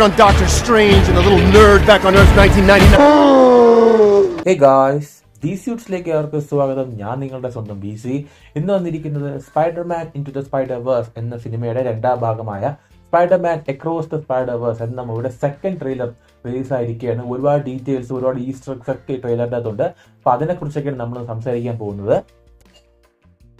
on Doctor Strange and the little nerd back on Earth 1999. Hey guys, D സ്യൂട്ട്സിലേക്ക് അവർക്ക് സ്വാഗതം. ഞാൻ നിങ്ങളുടെ സ്വന്തം ബി സി ഇന്ന് വന്നിരിക്കുന്നത് Spiderman into the Spider Verse എന്ന സിനിമയുടെ രണ്ടാം ഭാഗമായ Spiderman across the Spider Verse എന്ന നമ്മുടെ സെക്കൻഡ് ട്രെയിലർ റിലീസ് ആയിരിക്കുകയാണ്. ഒരുപാട് ഡീറ്റെയിൽസ് ഒരുപാട് ഈസ്റ്റർ ഒക്കെ ട്രെയിലറിന്റെ അകത്തുണ്ട്. അപ്പോൾ അതിനെക്കുറിച്ചൊക്കെയാണ് നമ്മൾ സംസാരിക്കാൻ പോകുന്നത്.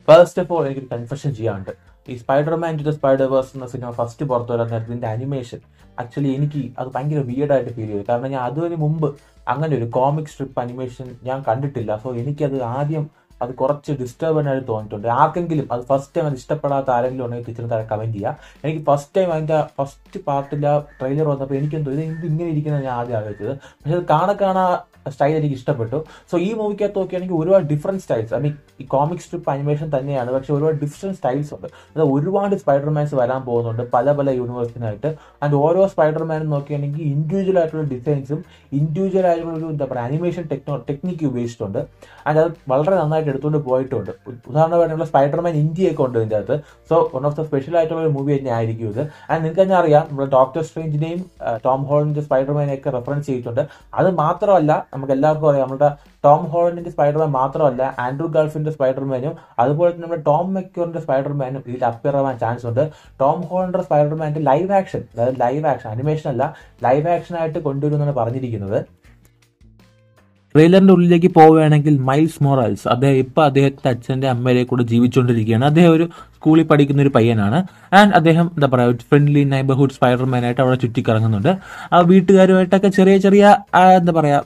ഫസ്റ്റ് ഓഫ് ഓൾ എനിക്ക് കൺഫെഷൻ ചെയ്യാനുണ്ട്. ഈ Spiderman to the Spider Verse എന്ന സിനിമ ഫസ്റ്റ് പുറത്തു വരാൻ നേരത്തെ ഇതിന്റെ അനിമേഷൻ ആക്ച്വലി എനിക്ക് അത് ഭയങ്കര വിയർഡായിട്ട് ഫീൽ ചെയ്തു. കാരണം ഞാൻ അതിന് മുമ്പ് അങ്ങനെ ഒരു കോമിക് സ്ട്രിപ്പ് അനിമേഷൻ ഞാൻ കണ്ടിട്ടില്ല. സോ എനിക്കത് ആദ്യം അത് കുറച്ച് ഡിസ്റ്റർബൻ ആയിട്ട് തോന്നിയിട്ടുണ്ട്. ആർക്കെങ്കിലും അത് ഫസ്റ്റ് ടൈം അത് ഇഷ്ടപ്പെടാത്ത ആരെങ്കിലും ഉണ്ടെങ്കിൽ ടീച്ചറിന് താഴെ കമന്റ് ചെയ്യുക എനിക്ക് ഫസ്റ്റ് ടൈം അതിന്റെ ഫസ്റ്റ് പാർട്ടില്ല ട്രെയിലർ വന്നപ്പോൾ എനിക്കെന്തോ ഇത് എന്ത് ഇങ്ങനെ ഇരിക്കുന്നത് ഞാൻ ആദ്യം ആലോചിച്ചത്. പക്ഷെ അത് കാണാൻ കാണാ സ്റ്റൈൽ എനിക്ക് ഇഷ്ടപ്പെട്ടു. സോ ഈ മൂവിക്കകത്ത് നോക്കുകയാണെങ്കിൽ ഒരുപാട് ഡിഫറെന്റ് സ്റ്റൈൽസ് ഐ മീൻ ഈ കോമിക് സ്ട്രിപ്പ് അനിമേഷൻ തന്നെയാണ്. പക്ഷെ ഒരുപാട് ഡിഫറെന്റ് സ്റ്റൈൽസ് ഉണ്ട്. അത് ഒരുപാട് സ്പൈഡർമാൻസ് വരാൻ പോകുന്നുണ്ട് പല പല യൂണിവേഴ്സിനായിട്ട് ആൻഡ് ഓരോ സ്പൈഡർമാനും നോക്കുകയാണെങ്കിൽ ഇൻഡിവിജ്വൽ ആയിട്ടുള്ള ഡിസൈൻസും ഇൻഡിവിജ്വൽ ആയിട്ടുള്ള ഒരു എന്താ പറയുക അനിമേഷൻ ടെക്നോ ടെക്നിക്ക് ഉപയോഗിച്ചിട്ടുണ്ട്. ആൻഡ് അത് വളരെ നന്നായിട്ട് എടുത്തുകൊണ്ട് പോയിട്ടുണ്ട്. ഉദാഹരണമായിട്ടുള്ള സ്പൈഡർമാൻ ഇന്ത്യയൊക്കെ ഉണ്ട് ഇതിന്റെ അകത്ത്. So one of the special ആയിട്ടുള്ള ഒരു മൂവി തന്നെ ആയിരിക്കും ഇത്. ആൻഡ് നിങ്ങൾക്ക് തന്നെ അറിയാം നമ്മുടെ ഡോക്ടർ സ്ട്രേഞ്ചിനെയും ടോം ഹോളിന്റെ സ്പൈഡർമാനെയൊക്കെ റെഫറൻസ് ചെയ്തിട്ടുണ്ട്. അത് മാത്രമല്ല നമുക്ക് എല്ലാവർക്കും അറിയാം നമ്മുടെ ടോം ഹോളണ്ടിന്റെ സ്പൈഡർമാൻ മാത്രമല്ല ആൻഡ്രൂ ഗൾഫിന്റെ സ്പൈഡർമാനും അതുപോലെ തന്നെ നമ്മുടെ ടോം മെക്യൂറിന്റെ സ്പൈഡർമാനും ഇതിൽ അപ്പിയർ ആവാൻ ചാൻസ് ഉണ്ട്. ടോം ഹോളിന്റെ സ്പൈഡർമാന്റെ ലൈവ് ആക്ഷൻ അതായത് ലൈവ് ആക്ഷൻ അനിമേഷൻ അല്ല ലൈവ് ആക്ഷൻ ആയിട്ട് കൊണ്ടുവരുമെന്നാണ് പറഞ്ഞിരിക്കുന്നത്. ട്രെയിലറിന്റെ ഉള്ളിലേക്ക് പോവുകയാണെങ്കിൽ മൈൽസ് മൊറാൽസ് അദ്ദേഹം ഇപ്പൊ അദ്ദേഹത്തെ അച്ഛന്റെ അമ്മയുടെ കൂടെ ജീവിച്ചുകൊണ്ടിരിക്കുകയാണ്. അദ്ദേഹം ഒരു സ്കൂളിൽ പഠിക്കുന്ന ഒരു പയ്യനാണ്. ആൻഡ് അദ്ദേഹം എന്താ പറയുക ഫ്രണ്ട്ലി നൈബർഹുഡ് സ്പൈഡർമാൻ ആയിട്ട് അവിടെ ചുറ്റിക്കറങ്ങുന്നുണ്ട്. ആ വീട്ടുകാരുമായിട്ടൊക്കെ ചെറിയ ചെറിയ എന്താ പറയാ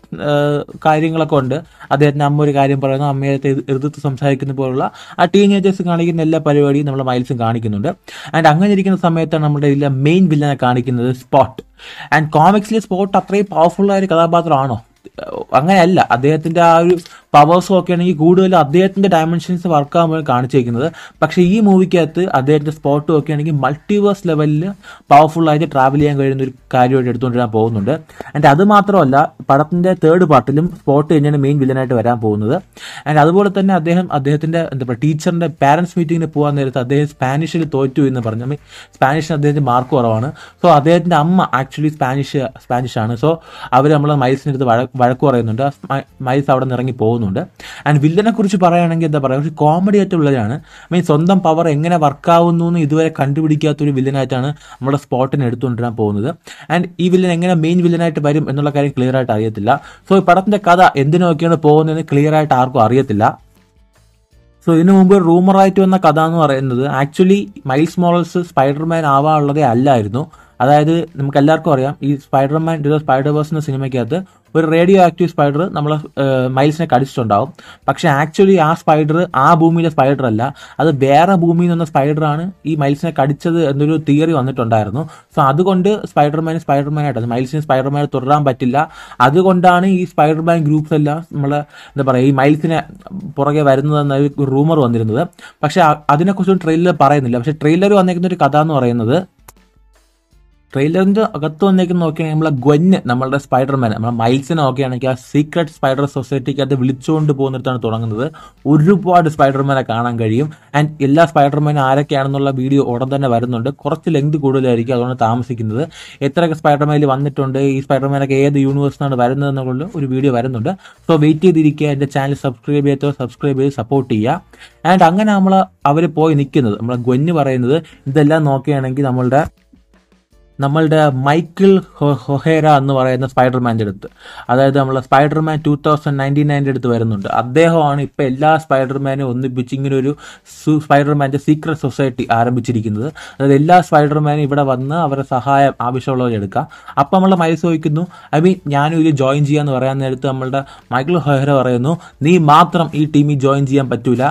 കാര്യങ്ങളൊക്കെ ഉണ്ട്. അദ്ദേഹത്തിന്റെ അമ്മ ഒരു കാര്യം പറയുന്നു അമ്മയെ എതിർത്ത് സംസാരിക്കുന്ന പോലുള്ള ആ ടീനേജേഴ്സ് കാണിക്കുന്ന എല്ലാ പരിപാടിയും നമ്മൾ മൈൽസും കാണിക്കുന്നുണ്ട്. ആൻഡ് അങ്ങനെ ഇരിക്കുന്ന സമയത്താണ് നമ്മുടെ ഇതിലെ മെയിൻ വില്ലനെ കാണിക്കുന്നത് സ്പോട്ട് ആൻഡ് കോമിക്സിലെ സ്പോട്ട് അത്രയും പവർഫുൾ ആയ ഒരു കഥാപാത്രമാണോ? അങ്ങനെയല്ല. അദ്ദേഹത്തിന്റെ ആ ഒരു പവേഴ്സും ഒക്കെ ആണെങ്കിൽ കൂടുതലും അദ്ദേഹത്തിന്റെ ഡയമെൻഷൻസ് വർക്ക് ആകുമ്പോൾ കാണിച്ചിരിക്കുന്നത്. പക്ഷെ ഈ മൂവിക്കകത്ത് അദ്ദേഹത്തിന്റെ സ്പോട്ടും ഒക്കെ ആണെങ്കിൽ മൾട്ടിവേഴ്സ് ലെവലിൽ പവർഫുൾ ആയിട്ട് ട്രാവൽ ചെയ്യാൻ കഴിയുന്ന ഒരു കാര്യമായിട്ട് എടുത്തുകൊണ്ട് വരാൻ പോകുന്നുണ്ട്. ആൻഡ് അത് മാത്രമല്ല പടത്തിന്റെ തേർഡ് പാർട്ടിലും സ്പോട്ട് തന്നെയാണ് മെയിൻ വില്ലനായിട്ട് വരാൻ പോകുന്നത്. ആൻഡ് അതുപോലെ തന്നെ അദ്ദേഹം അദ്ദേഹത്തിന്റെ എന്താ പറയുക ടീച്ചറിന്റെ പാരന്റ്സ് മീറ്റിംഗിന് പോകാൻ നേരത്ത് അദ്ദേഹം സ്പാനിഷിൽ തോറ്റു എന്ന് പറഞ്ഞു. സ്പാനിഷിന് അദ്ദേഹത്തിന്റെ മാർക്ക് കുറവാണ്. സോ അദ്ദേഹത്തിന്റെ അമ്മ ആക്ച്വലി സ്പാനിഷ് സ്പാനിഷ് ആണ്. സോ അവർ നമ്മളെ വഴ- വഴക്ക് പറയുന്നുണ്ട്. മൈസ് അവിടെ നിന്ന് ഇറങ്ങി പോകുന്നുണ്ട്. ആൻഡ് വില്ലനെ കുറിച്ച് പറയുകയാണെങ്കിൽ എന്താ പറയുക? പക്ഷേ കോമഡി ആയിട്ടുള്ളതാണ് മീൻ സ്വന്തം പവർ എങ്ങനെ വർക്കാവുന്നു എന്ന് ഇതുവരെ കണ്ടുപിടിക്കാത്ത ഒരു വില്ലനായിട്ടാണ് നമ്മുടെ സ്പോട്ടിനെ എടുത്തുകൊണ്ടിരാൻ പോകുന്നത്. ആൻഡ് ഈ വില്ലൻ എങ്ങനെ മെയിൻ വില്ലനായിട്ട് വരും എന്നുള്ള കാര്യം ക്ലിയർ ആയിട്ട് അറിയത്തില്ല. സോ ഈ പടത്തിന്റെ കഥ എന്തിനൊക്കെയാണ് പോകുന്നതെന്ന് ക്ലിയർ ആയിട്ട് ആർക്കും അറിയത്തില്ല. സോ ഇതിനു മുമ്പ് റൂമറായിട്ട് വന്ന കഥ എന്ന് പറയുന്നത് ആക്ച്വലി മൈൽസ് മോറൽസ് സ്പൈഡർമാൻ ആവാനുള്ളതേ അല്ലായിരുന്നു. അതായത് നമുക്ക് എല്ലാവർക്കും അറിയാം ഈ സ്പൈഡർമാൻ ദ സ്പൈഡർ എന്ന സിനിമയ്ക്കകത്ത് ഒരു റേഡിയോ ആക്റ്റീവ് സ്പൈഡർ നമ്മൾ മൈൽസിനെ കടിച്ചിട്ടുണ്ടാവും. പക്ഷെ ആക്ച്വലി ആ സ്പൈഡർ ആ ഭൂമിയിലെ സ്പൈഡർ അല്ല അത് വേറെ ഭൂമിയിൽ നിന്ന സ്പൈഡറാണ് ഈ മൈൽസിനെ കടിച്ചത് എന്നൊരു തിയറി വന്നിട്ടുണ്ടായിരുന്നു. സോ അതുകൊണ്ട് സ്പൈഡർമാൻ സ്പൈഡർമാനായിട്ട് മൈൽസിന് സ്പൈഡർമാനെ തുടരാൻ പറ്റില്ല. അതുകൊണ്ടാണ് ഈ സ്പൈഡർമാൻ ഗ്രൂപ്പ്സ് എല്ലാം നമ്മൾ എന്താ പറയുക ഈ മൈൽസിനെ പുറകെ വരുന്നതെന്ന ഒരു റൂമർ വന്നിരുന്നത്. പക്ഷേ അതിനെക്കുറിച്ചൊന്നും ട്രെയിലർ പറയുന്നില്ല. പക്ഷേ ട്രെയിലർ വന്നേക്കുന്ന ഒരു കഥ എന്ന് പറയുന്നത് ട്രെയിലറിന്റെ അകത്ത് വന്നേക്ക് നോക്കുകയാണെങ്കിൽ നമ്മളെ ഗൊന്ന് നമ്മളുടെ സ്പൈഡർമാൻ നമ്മളെ മൈൽസിനെ നോക്കുകയാണെങ്കിൽ ആ സീക്രട്ട് സ്പൈഡർ സൊസൈറ്റിക്ക് അത് വിളിച്ചുകൊണ്ട് പോകുന്നിടത്താണ് തുടങ്ങുന്നത്. ഒരുപാട് സ്പൈഡർമാനെ കാണാൻ കഴിയും. ആൻഡ് എല്ലാ സ്പൈഡർമാനും ആരൊക്കെയാണെന്നുള്ള വീഡിയോ ഉടൻ തന്നെ വരുന്നുണ്ട്. കുറച്ച് ലെങ്ത് കൂടുതലായിരിക്കും അതുകൊണ്ട് താമസിക്കുന്നത്. എത്രയൊക്കെ സ്പൈഡർമാനിൽ വന്നിട്ടുണ്ട് ഈ സ്പൈഡർമാനൊക്കെ ഏത് യൂണിവേഴ്സിനാണ് വരുന്നത് എന്നുള്ള ഒരു വീഡിയോ വരുന്നുണ്ട്. സോ വെയിറ്റ് ചെയ്തിരിക്കുക. എന്റെ ചാനൽ സബ്സ്ക്രൈബ് ചെയ്തോ സബ്സ്ക്രൈബ് ചെയ്ത് സപ്പോർട്ട് ചെയ്യുക. ആൻഡ് അങ്ങനെ നമ്മൾ അവർ പോയി നിൽക്കുന്നത്. നമ്മളെ ഗൊന്ന് പറയുന്നത് ഇതെല്ലാം നോക്കുകയാണെങ്കിൽ നമ്മളുടെ നമ്മളുടെ മൈക്കിൾ ഹൊഹേര എന്ന് പറയുന്ന സ്പൈഡർമാന്റെ അടുത്ത്. അതായത് നമ്മളെ സ്പൈഡർമാൻ ടൂ തൗസൻഡ് നയന്റി നയന്റെ അടുത്ത് വരുന്നുണ്ട്. അദ്ദേഹമാണ് ഇപ്പം എല്ലാ സ്പൈഡർമാനും ഒന്നിപ്പിച്ച് ഇങ്ങനെ ഒരു സ്പൈഡർമാന്റെ സീക്രട്ട് സൊസൈറ്റി ആരംഭിച്ചിരിക്കുന്നത്. അതായത് എല്ലാ സ്പൈഡർമാനും ഇവിടെ വന്ന് അവരെ സഹായം ആവശ്യമുള്ളവർ എടുക്കാം. അപ്പം നമ്മൾ മൈൽസ് ചോദിക്കുന്നു ഐ മീൻ ഞാനും ഇത് ജോയിൻ ചെയ്യാന്ന് പറയാൻ നേരത്ത് നമ്മളുടെ മൈക്കിൾ ഹൊഹേര പറയുന്നു നീ മാത്രം ഈ ടീമിൽ ജോയിൻ ചെയ്യാൻ പറ്റൂല.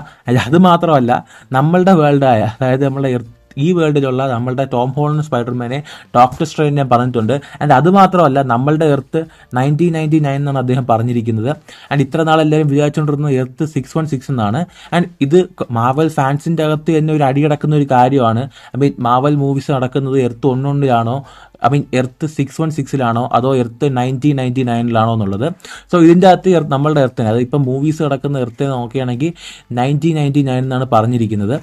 അത് മാത്രമല്ല നമ്മളുടെ വേൾഡായ അതായത് നമ്മളുടെ എർത്ത് ഈ വേൾഡിലുള്ള നമ്മളുടെ ടോം ഹോളിന് സ്പൈഡർമാനെ ഡോക്ടർ സ്ട്രെയിനെ പറഞ്ഞിട്ടുണ്ട്. ആൻഡ് അത് മാത്രമല്ല നമ്മളുടെ എർത്ത് നയന്റീൻ നയന്റി നയൻ എന്നാണ് അദ്ദേഹം പറഞ്ഞിരിക്കുന്നത്. ആൻഡ് ഇത്ര നാളെല്ലാവരും വിചാരിച്ചുകൊണ്ടിരുന്ന എർത്ത് സിക്സ് വൺ സിക്സ് എന്നാണ്. ആൻഡ് ഇത് മാവൽ ഫാൻസിന്റെ അകത്ത് തന്നെ ഒരു അടി കിടക്കുന്ന ഒരു കാര്യമാണ്. ഐ മീൻ മാവൽ മൂവീസ് നടക്കുന്നത് Earth ഒന്നൊന്നിലാണോ? I mean Earth six one സിക്സിലാണോ? അതോ എർത്ത് നയന്റീൻ നയന്റി നയനിലാണോ എന്നുള്ളത്? സോ ഇതിന്റെ അകത്ത് നമ്മളുടെ എർത്തിന് അത് ഇപ്പം മൂവീസ് കിടക്കുന്ന എർത്ത് നോക്കുകയാണെങ്കിൽ നയന്റീൻ നയന്റി നയൻ എന്നാണ് പറഞ്ഞിരിക്കുന്നത്.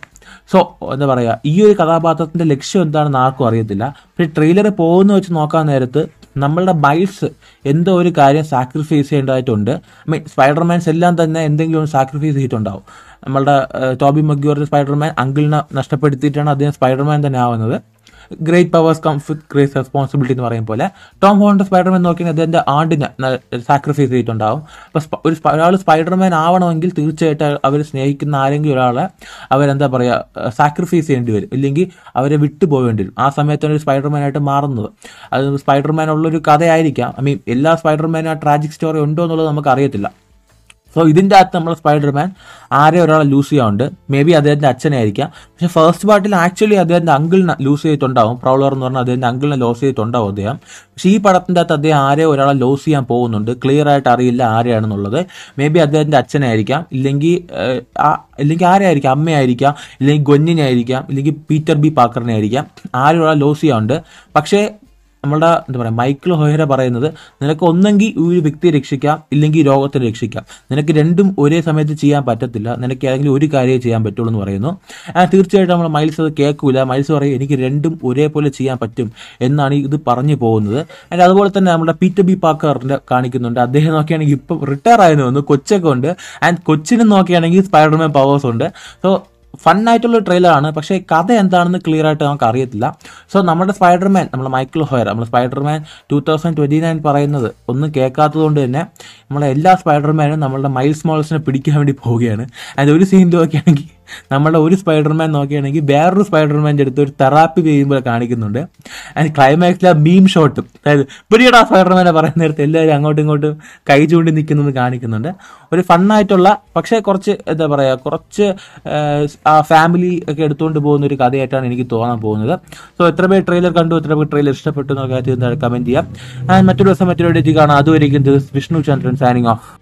സോ എന്താ പറയുക ഈ ഒരു കഥാപാത്രത്തിന്റെ ലക്ഷ്യം എന്താണെന്ന് ആർക്കും അറിയത്തില്ല. പക്ഷേ ട്രെയിലർ പോകുന്ന വെച്ച് നോക്കാൻ നേരത്ത് നമ്മളുടെ ബൈസ് എന്തോ ഒരു കാര്യം സാക്രിഫൈസ് ചെയ്യേണ്ടതായിട്ടുണ്ട്. ഐ മീൻ സ്പൈഡർമാൻസ് എല്ലാം തന്നെ എന്തെങ്കിലും ഒന്ന് സാക്രിഫൈസ് ചെയ്തിട്ടുണ്ടാവും. നമ്മളുടെ ടോബി മഗ്യൂറിന്റെ സ്പൈഡർമാൻ അങ്കിളിനെ നഷ്ടപ്പെടുത്തിയിട്ടാണ് അദ്ദേഹം സ്പൈഡർമാൻ തന്നെ ആവുന്നത്. Great powers comes with great responsibility എന്ന് പറയും പോലെ ടോം ഹോളിന്റെ സ്പൈഡർമാൻ നോക്കിയാൽ അദ്ദേഹത്തിന്റെ ആണ്ടിനെ സാക്രിഫൈസ് ചെയ്തിട്ടുണ്ടാവും. അപ്പോൾ ഒരു ഒരാൾ സ്പൈഡർമാൻ ആവണമെങ്കിൽ തീർച്ചയായിട്ടും അവർ സ്നേഹിക്കുന്ന ആരെങ്കിലും ഒരാളെ അവരെന്താ പറയുക സാക്രിഫൈസ് ചെയ്യേണ്ടി വരും. ഇല്ലെങ്കിൽ അവരെ വിട്ടു പോകേണ്ടി വരും. ആ സമയത്താണ് ഒരു സ്പൈഡർമാനായിട്ട് മാറുന്നത്. അത് സ്പൈഡർമാൻ ഉള്ളൊരു കഥയായിരിക്കാം. ഐ മീൻ എല്ലാ സ്പൈഡർമാനും ആ ട്രാജിക് സ്റ്റോറി ഉണ്ടോ എന്നുള്ളത് നമുക്ക് അറിയത്തില്ല. സോ ഇതിന്റെ അകത്ത് നമ്മൾ സ്പൈഡർമാൻ ആരെ ഒരാളെ ലൂസ് ചെയ്യാറുണ്ട്? മേ ബി അദ്ദേഹത്തിന്റെ അച്ഛനെ ആയിരിക്കാം പക്ഷെ ഫസ്റ്റ് പാർട്ടിൽ ആക്ച്വലി അദ്ദേഹത്തിന്റെ അങ്കിളിനെ ലൂസ് ചെയ്തിട്ടുണ്ടാവും. പ്രൗളർ എന്ന് പറഞ്ഞാൽ അദ്ദേഹത്തിന്റെ അങ്കിളിനെ ലോസ് ചെയ്തിട്ടുണ്ടാവും അദ്ദേഹം. പക്ഷെ ഈ പടത്തിന്റെ അകത്ത് അദ്ദേഹം ആരെ ഒരാളെ ലോസ് ചെയ്യാൻ പോകുന്നുണ്ട്? ക്ലിയർ ആയിട്ട് അറിയില്ല ആരെയാണെന്നുള്ളത്. മേ ബി അദ്ദേഹത്തിന്റെ അച്ഛനെ ആയിരിക്കാം ഇല്ലെങ്കിൽ ഇല്ലെങ്കിൽ ആരെയായിരിക്കാം? അമ്മയായിരിക്കാം. ഇല്ലെങ്കിൽ ഗൊന്നിനെ ആയിരിക്കാം ഇല്ലെങ്കിൽ പീറ്റർ ബി പാക്കറിനെ ആയിരിക്കാം. ആരെ ഒരാളെ ലോസ് ചെയ്യാറുണ്ട്? പക്ഷേ നമ്മളുടെ എന്താ പറയുക മൈക്കിൾ ഹോയറ പറയുന്നത് നിനക്ക് ഒന്നെങ്കിൽ ഒരു വ്യക്തിയെ രക്ഷിക്കാം ഇല്ലെങ്കിൽ രോഗത്തെ രക്ഷിക്കാം. നിനക്ക് രണ്ടും ഒരേ സമയത്ത് ചെയ്യാൻ പറ്റത്തില്ല. നിനക്ക് ഏതെങ്കിലും ഒരു കാര്യമേ ചെയ്യാൻ പറ്റുള്ളൂ എന്ന് പറയുന്നു. ആ തീർച്ചയായിട്ടും നമ്മൾ മൈൽസ് അത് കേൾക്കൂല. മൈൽസ് പറയും എനിക്ക് രണ്ടും ഒരേപോലെ ചെയ്യാൻ പറ്റും എന്നാണ് ഇത് പറഞ്ഞു പോകുന്നത്. ആൻഡ് അതുപോലെ തന്നെ നമ്മുടെ പീറ്റർ ബി പാക്കറിന്റെ കാണിക്കുന്നുണ്ട്. അദ്ദേഹം നോക്കിയാണെങ്കിൽ ഇപ്പം റിട്ടയർ ആയെന്ന് വന്നു കൊച്ചൊക്കെ ഉണ്ട്. ആൻഡ് കൊച്ചിനും നോക്കിയാണെങ്കിൽ സ്പൈഡർമാൻ പവേഴ്സ് ഉണ്ട്. സോ ഫൺ ആയിട്ടുള്ള ട്രെയിലറാണ്. പക്ഷേ കഥ എന്താണെന്ന് ക്ലിയർ ആയിട്ട് നമുക്ക് അറിയത്തില്ല. സോ നമ്മുടെ സ്പൈഡർമാൻ നമ്മൾ മൈക്കിൾ ഹോയർ നമ്മൾ Spiderman two thousand twenty nine പറയുന്നത് ഒന്നും കേൾക്കാത്തത് കൊണ്ട് തന്നെ നമ്മളെ എല്ലാ സ്പൈഡർമാനും നമ്മളുടെ മൈൽസ് മോൾസിനെ പിടിക്കാൻ വേണ്ടി പോവുകയാണ്. അതിൽ ഒരു സീൻ നോക്കുകയാണെങ്കിൽ നമ്മുടെ ഒരു സ്പൈഡർമാൻ നോക്കുകയാണെങ്കിൽ വേറൊരു സ്പൈഡർമാന്റെ അടുത്ത് ഒരു തെറാപ്പി ചെയ്യുമ്പോൾ കാണിക്കുന്നുണ്ട്. ആൻഡ് ക്ലൈമാക്സിൽ ആ മീം ഷോട്ടും അതായത് പിടിയടാ സ്പൈഡർമാനെ പറയുന്ന നേരത്ത് എല്ലാവരും അങ്ങോട്ടും ഇങ്ങോട്ടും കൈ ചൂണ്ടി നിൽക്കുന്നത് കാണിക്കുന്നുണ്ട്. ഒരു ഫണ്ണായിട്ടുള്ള പക്ഷേ കുറച്ച് എന്താ പറയുക കുറച്ച് ആ ഫാമിലി ഒക്കെ എടുത്തുകൊണ്ട് പോകുന്ന ഒരു കഥയായിട്ടാണ് എനിക്ക് തോന്നാൻ പോകുന്നത്. സോ എത്ര പേര് ട്രെയിലർ കണ്ടു എത്ര പേര് ട്രെയിലർ ഇഷ്ടപ്പെട്ടു എന്നൊക്കെ കമന്റ് ചെയ്യാം. ആൻഡ് മറ്റൊരു ദിവസം മറ്റൊരു ഡേറ്റ് കാണാം. അതുവരെയും വിഷ്ണു ചന്ദ്രൻ സാനിങ് ഓഫ്